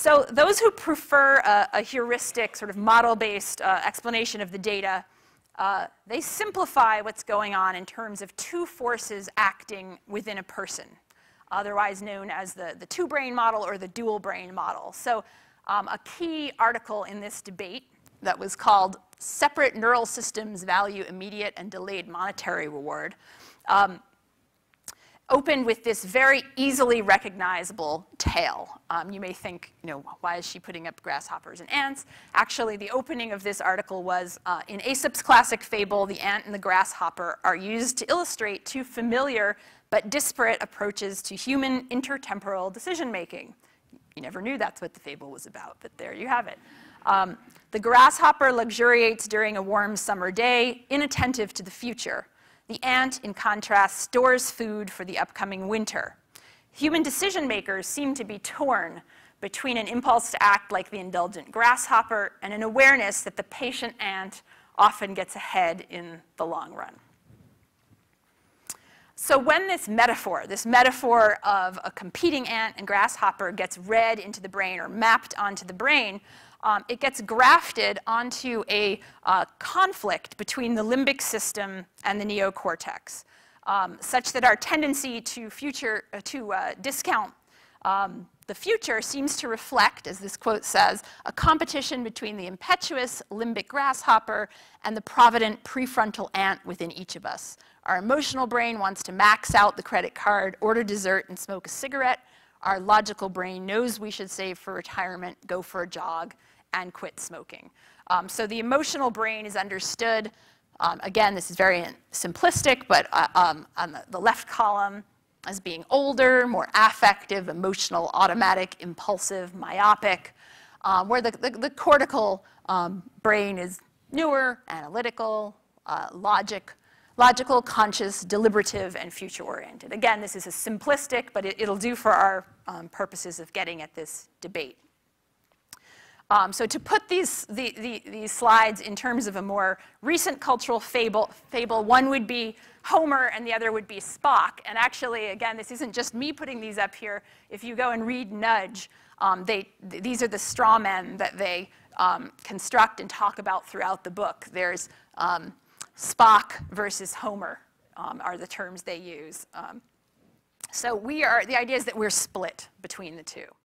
So those who prefer a, a heuristic, sort of model-based uh, explanation of the data, uh, they simplify what's going on in terms of two forces acting within a person, otherwise known as the, the two-brain model or the dual-brain model. So um, a key article in this debate that was called Separate Neural Systems Value Immediate and Delayed Monetary Reward um, opened with this very easily recognizable tale. Um, you may think, you know, why is she putting up grasshoppers and ants? Actually, the opening of this article was uh, in Aesop's classic fable, the ant and the grasshopper are used to illustrate two familiar but disparate approaches to human intertemporal decision making. You never knew that's what the fable was about, but there you have it. Um, the grasshopper luxuriates during a warm summer day, inattentive to the future. The ant, in contrast, stores food for the upcoming winter. Human decision makers seem to be torn between an impulse to act like the indulgent grasshopper and an awareness that the patient ant often gets ahead in the long run. So when this metaphor, this metaphor of a competing ant and grasshopper gets read into the brain or mapped onto the brain, um, it gets grafted onto a uh, conflict between the limbic system and the neocortex, um, such that our tendency to, future, uh, to uh, discount um, the future seems to reflect, as this quote says, a competition between the impetuous limbic grasshopper and the provident prefrontal ant within each of us. Our emotional brain wants to max out the credit card, order dessert, and smoke a cigarette. Our logical brain knows we should save for retirement, go for a jog, and quit smoking. Um, so the emotional brain is understood. Um, again, this is very simplistic, but uh, um, on the, the, left column as being older, more affective, emotional, automatic, impulsive, myopic, um, where the, the, the cortical um, brain is newer, analytical, uh, logic, logical, conscious, deliberative, and future-oriented. Again, this is a simplistic, but it, will do for our um, purposes of getting at this debate. Um, so to put these, the, the, these slides in terms of a more recent cultural fable, fable, one would be Homer and the other would be Spock. And actually, again, this isn't just me putting these up here. If you go and read Nudge, um, they, th these are the straw men that they um, construct and talk about throughout the book. There's um, Spock versus Homer um, are the terms they use. Um, so we are, the idea is that we're split between the two.